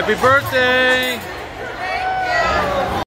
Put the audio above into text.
Happy birthday!